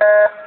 Thank you.